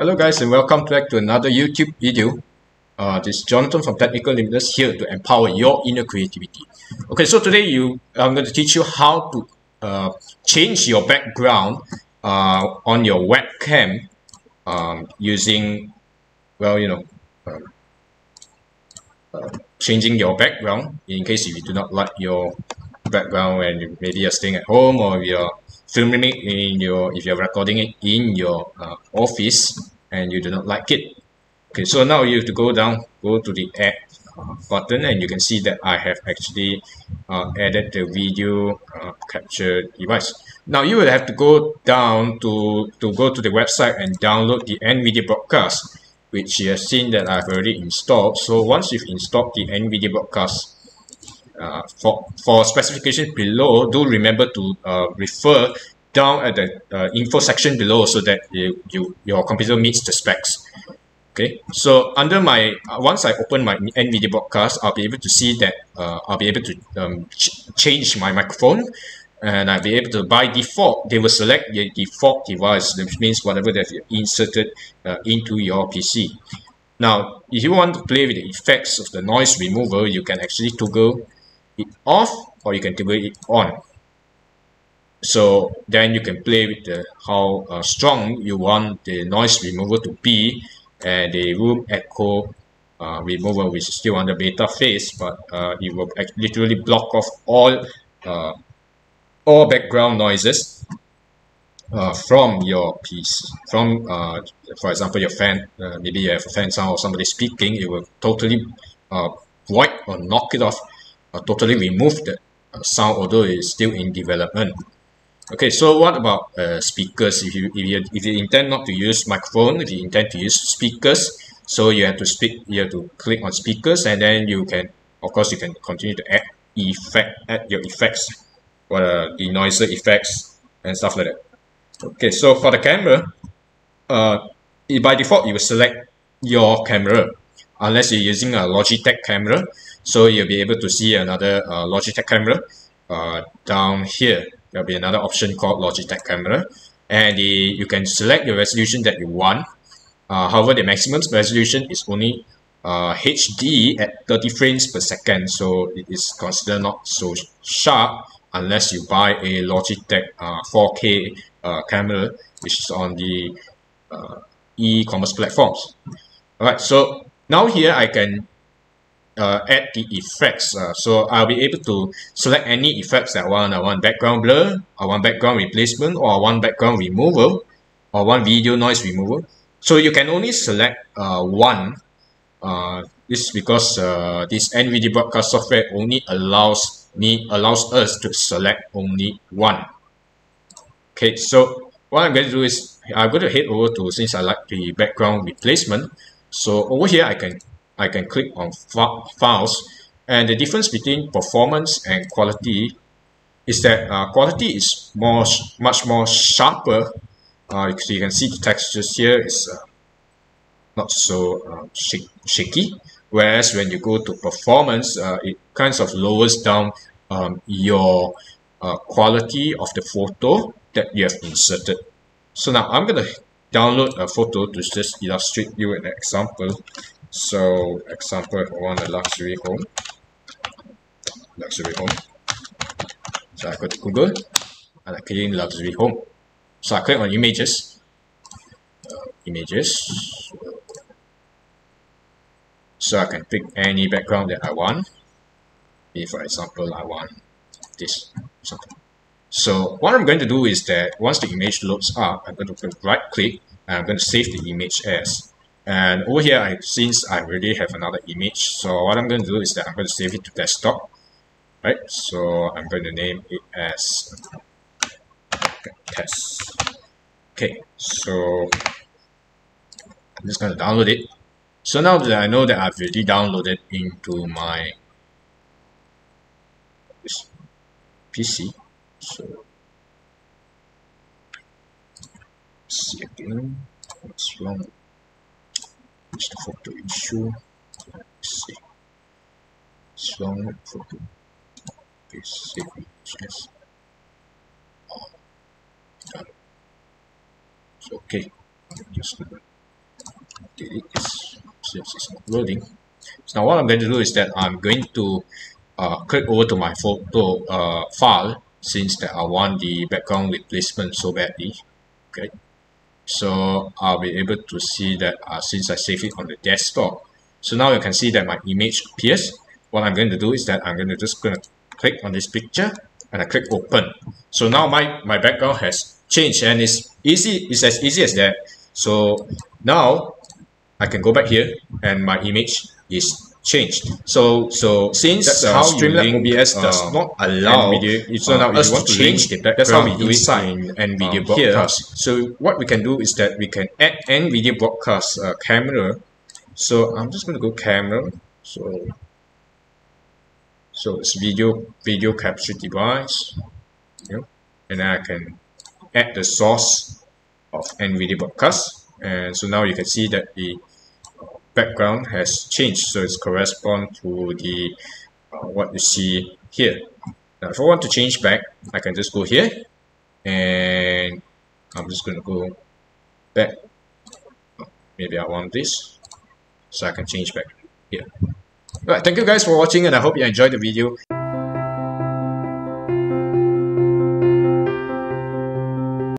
Hello guys and welcome back to another YouTube video. Uh, this is Jonathan from Technical Limitless here to empower your inner creativity. Okay, so today you I'm going to teach you how to uh, change your background uh, on your webcam um, using, well, you know, um, uh, changing your background in case if you do not like your background when you, maybe you're staying at home or you're filming it in your if you're recording it in your uh, office and you do not like it. Okay so now you have to go down go to the add uh, button and you can see that I have actually uh, added the video uh, capture device. Now you will have to go down to to go to the website and download the NVIDIA broadcast which you have seen that I've already installed. So once you've installed the NVIDIA broadcast uh, for, for specification below, do remember to uh, refer down at the uh, info section below so that you, you your computer meets the specs. Okay, so under my uh, once I open my NVIDIA broadcast, I'll be able to see that uh, I'll be able to um, ch change my microphone and I'll be able to by default they will select the default device which means whatever you inserted into your PC now if you want to play with the effects of the noise remover you can actually toggle it off or you can toggle it on. So then you can play with the how uh, strong you want the noise remover to be and the room echo uh, remover which is still on the beta phase but uh, it will literally block off all uh, all background noises uh, from your piece from uh, for example your fan maybe you have a fan sound or somebody speaking it will totally void or knock it off uh, totally remove the uh, sound although it is still in development. Okay so what about uh, speakers? If you if you if you intend not to use microphone if you intend to use speakers so you have to speak you have to click on speakers and then you can of course you can continue to add effect add your effects what are the noiser effects and stuff like that. Okay so for the camera uh by default you will select your camera unless you're using a Logitech camera so you'll be able to see another uh, Logitech camera uh, down here. There'll be another option called Logitech camera. And the, you can select the resolution that you want. Uh, however the maximum resolution is only uh, HD at 30 frames per second. So it is considered not so sharp unless you buy a Logitech uh, 4K uh, camera which is on the uh, e-commerce platforms. Alright so now here I can uh, add the effects. Uh, so I'll be able to select any effects that I want. I want background blur, I want background replacement, or I want background removal, or one video noise removal. So you can only select uh, one. Uh, this is because uh, this NVIDIA broadcast software only allows me allows us to select only one. Okay, so what I'm going to do is I'm going to head over to since I like the background replacement. So over here I can I can click on files and the difference between performance and quality is that uh, quality is more much more sharper. Uh, you can see the textures here is uh, not so uh, sh shaky whereas when you go to performance uh, it kind of lowers down um, your uh, quality of the photo that you have inserted. So now I'm going to download a photo to just illustrate you an example. So example I want a luxury home. Luxury home. So I go to Google and I click in luxury home. So I click on images. Uh, images. So I can pick any background that I want. If for example I want this something so what I'm going to do is that once the image loads up I'm going to right click and I'm going to save the image as and over here, I since I already have another image, so what I'm going to do is that I'm going to save it to desktop. Right, so I'm going to name it as test. Okay, so I'm just going to download it. So now that I know that I've already downloaded into my PC, so see again what's wrong which the photo issue let's see strong photo okay save yes oh, done. so okay just since it's not loading. So now what I'm going to do is that I'm going to uh, click over to my photo uh, file since that I want the background replacement so badly. Okay, so I'll be able to see that uh, since I save it on the desktop. So now you can see that my image appears. What I'm going to do is that I'm going to just going to click on this picture and I click open. So now my, my background has changed and it's easy, it's as easy as that. So now I can go back here and my image is changed. So so since uh, Streamlabs link, OBS does uh, not allow NVIDIA so now uh, you to change the that's how we do it in NVIDIA here. broadcast. So what we can do is that we can add NVIDIA broadcast uh, camera. So I'm just going to go camera. So so it's video video capture device. You know, and I can add the source of NVIDIA broadcast. And so now you can see that the background has changed so it's correspond to the uh, what you see here. Now if I want to change back I can just go here and I'm just going to go back. Maybe I want this so I can change back here. Alright, thank you guys for watching and I hope you enjoyed the video